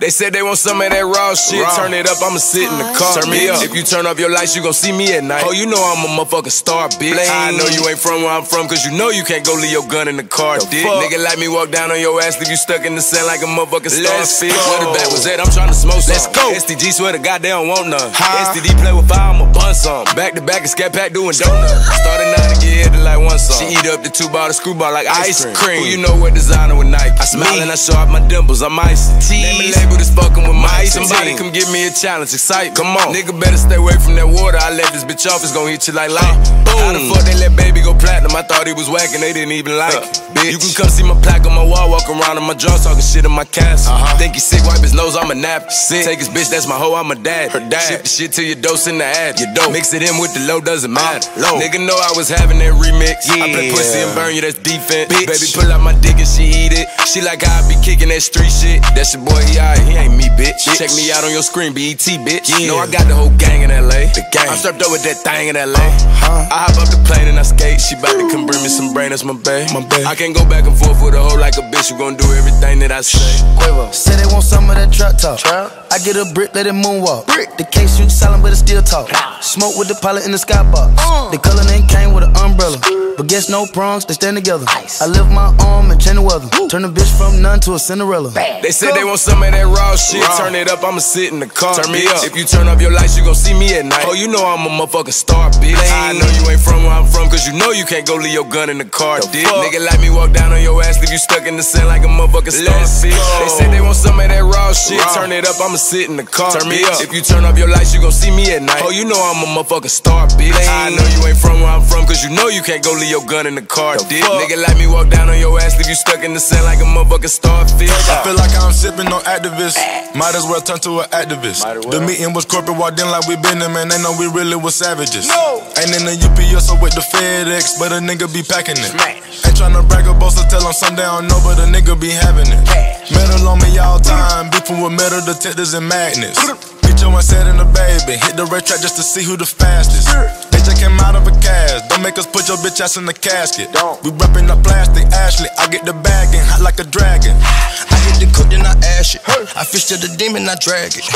They said they want some of that raw shit. Raw. Turn it up, I'ma sit in the car. Turn me up. If you turn off your lights, you gon' see me at night. Oh, you know I'm a motherfucking star, bitch. I know you ain't from where I'm from, cause you know you can't go leave your gun in the car, the dick. Fuck? Nigga like me walk down on your ass, leave you stuck in the sand like a motherfucking starfish. Where the bat was at, I'm trying to smoke some. Let's go. STG swear to God they don't want none. Huh? STD play with fire, I'ma bun some. Back to back and scat pack doing donuts. Started nine to get hit like one song. She eat up the two ball, the screwball like ice, cream. cream. Who you know what designer with Nike? I smile and I show off my dimples, I'm icy. Name label that's fucking with my. Somebody come give me a challenge, excite. Come on, nigga better stay away from that water. I let this bitch off, it's gon' hit you like light. Boom. How the fuck they let baby go platinum? I thought he was whacking, they didn't even like it. Bitch. You can come see my plaque on my wall, walk around in my drawers, talking shit in my castle. Uh-huh. Think he sick, wipe his nose, I'm a nap. Sick. Take his bitch, that's my hoe, I'm a dad. Her dad. Ship the shit to your dose in the ad. Your dope. Mix it in with the low, doesn't matter. Uh, low. Nigga know I was having that remix. Yeah. I play pussy and burn you, that's defense. Bitch. Baby, pull out my dick and she eat it. She like how I be kicking that street shit. That's your boy, he alright, he ain't me, bitch. bitch. Check me out on your screen, BET, bitch. Yeah. Know I got the whole gang in LA. The gang. I'm strapped up with that thing in LA. Uh-huh. I hop up the plane and I skate. She bout to come bring me some brain, that's my bae. My bae. I can't go back and forth with a hoe like a bitch. You gon' do everything that I say. Quavo. Say they want some of that trap talk. Trap. I get a brick, let it moonwalk. Brick. The case you silent, but it still talk. Smoke with the pilot in the skybox. Uh. The color name came with an umbrella. But guess no prongs, they stand together. Ice. I lift my arm and change the weather. Woo. Turn the bitch from none to a Cinderella. Bad. They said Go. they want some of that raw shit. Raw. Turn it up, I'ma sit in the car. Turn me up. If you turn off your lights, you gon' see me at night. Oh, you know I'm a motherfucking star, bitch. I know you ain't from where I'm from, cause you know you can't go leave your gun in the car, the dick. Nigga like me walk down on your ass, leave you stuck in the sand like a motherfucking starfish. They said they want some of that raw shit. Raw. Turn it up, I'ma sit in the car. Turn me up. If you turn off your lights, you gon' see me at night. Oh, you know I'm a motherfucking star, bitch. I know you ain't from where I'm from, cause you know you can't go leave your gun in the car, the dick. Nigga like me walk down on your ass, leave you stuck in the sand like a motherfucking starfish. I feel like I'm sipping on Actavis. Might as well turn to an activist. Well. The meeting was corporate, walked in like we been there, man. They know we really was savages. No. Ain't in the UPS or with the FedEx, but a nigga be packing it. Smash. Ain't tryna brag about so tell them someday I don't know, but a nigga be having it. Cash. Metal on me all time, beefing with metal detectors and magnets. Bitch, I set in the baby, hit the red track just to see who the fastest. They just came out of a cast, don't make us put your bitch ass in the casket. Don't. We reppin' the plastic, Ashley. I get the bag and hot like a dragon. I hit the cook, then I ash it. I fish to the demon, I drag it.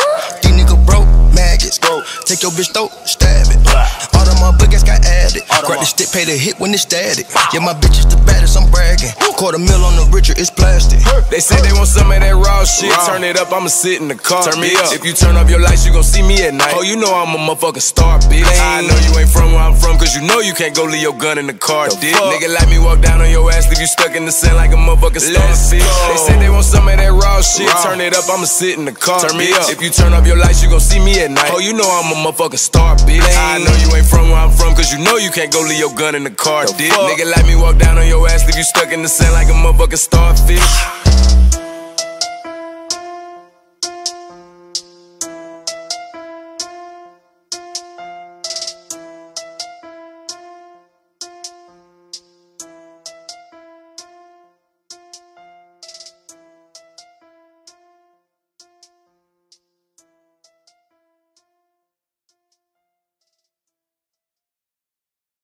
These niggas broke, maggots. Take your bitch throat, stab it. Added. Grab the stick, pay the hit when it's static. Yeah, my bitch is the baddest, I'm bragging. Quarter mil on the richer, it's plastic. They say they want some of that raw shit. Turn it up, I'ma sit in the car. Turn me up. If you turn off your lights, you gon' see me at night. Oh, you know I'm a motherfucking star, bitch. I know you ain't from where I'm from, cause you know you can't go leave your gun in the car, dick. Nigga like me walk down on your ass, leave you stuck in the sand like a motherfucking starfish. They say they want some of that raw shit. Turn it up, I'ma sit in the car. Turn me up. If you turn off your lights, you gon' see me at night. Oh, you know I'm a motherfucking star, bitch. I know you ain't from where I'm from, cause you know you can't go leave your gun in the car, dick. Nigga like me walk down on your ass, leave you stuck in the sand like a motherfucking starfish.